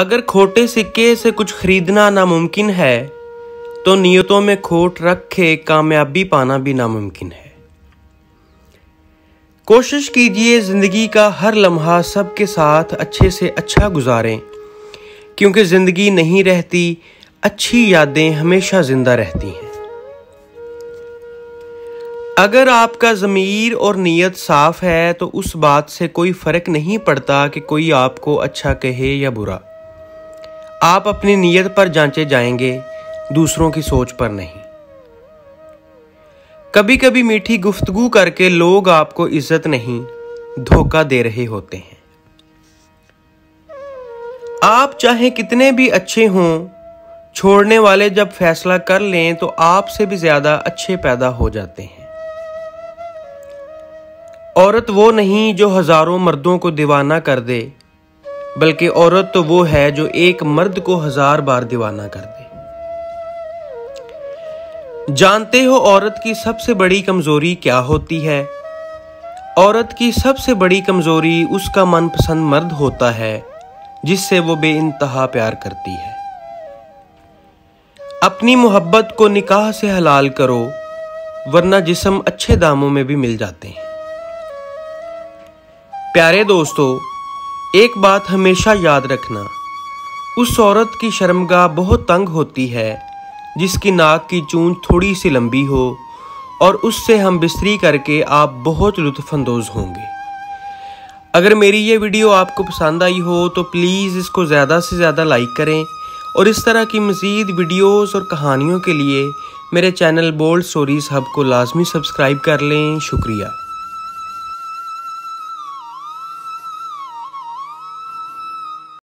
अगर खोटे सिक्के से कुछ खरीदना नामुमकिन है तो नियतों में खोट रख कामयाबी पाना भी नामुमकिन है। कोशिश कीजिए ज़िंदगी का हर लम्हा सबके साथ अच्छे से अच्छा गुजारें, क्योंकि ज़िंदगी नहीं रहती, अच्छी यादें हमेशा ज़िंदा रहती हैं। अगर आपका ज़मीर और नीयत साफ़ है तो उस बात से कोई फ़र्क नहीं पड़ता कि कोई आपको अच्छा कहे या बुरा। आप अपनी नीयत पर जांचे जाएँगे, दूसरों की सोच पर नहीं। कभी कभी मीठी गुफ्तगु करके लोग आपको इज़्ज़त नहीं, धोखा दे रहे होते हैं। आप चाहे कितने भी अच्छे हों, छोड़ने वाले जब फैसला कर लें तो आपसे भी ज़्यादा अच्छे पैदा हो जाते हैं। औरत वो नहीं जो हज़ारों मर्दों को दीवाना कर दे बल्कि औरत तो वो है जो एक मर्द को हज़ार बार दीवाना कर दे जानते हो औरत की सबसे बड़ी कमज़ोरी क्या होती है? औरत की सबसे बड़ी कमज़ोरी उसका मनपसंद मर्द होता है, जिससे वो बे इंतहा प्यार करती है। अपनी मोहब्बत को निकाह से हलाल करो, वरना जिसम अच्छे दामों में भी मिल जाते हैं। प्यारे दोस्तों एक बात हमेशा याद रखना, उस औरत की शर्मगाह बहुत तंग होती है, जिसकी नाक की चूंच थोड़ी सी लंबी हो, और उससे हम बिस्तरी करके आप बहुत लुत्फानंदोज होंगे। अगर मेरी ये वीडियो आपको पसंद आई हो तो प्लीज़ इसको ज़्यादा से ज़्यादा लाइक करें, और इस तरह की मज़ीद वीडियोस और कहानियों के लिए मेरे चैनल बोल्ड स्टोरीज़ हब को लाजमी सब्सक्राइब कर लें। शुक्रिया।